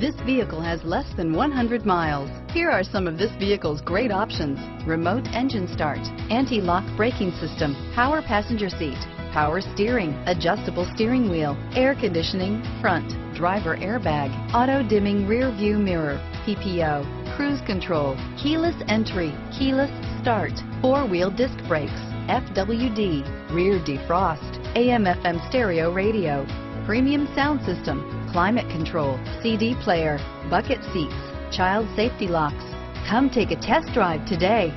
This vehicle has less than 100 miles. Here are some of this vehicle's great options. Remote engine start, anti-lock braking system, power passenger seat, power steering, adjustable steering wheel, air conditioning, front, driver airbag, auto dimming rear view mirror, PPO, cruise control, keyless entry, keyless start, four wheel disc brakes, FWD, rear defrost, AM FM stereo radio, premium sound system, climate control, CD player, bucket seats, child safety locks. Come take a test drive today.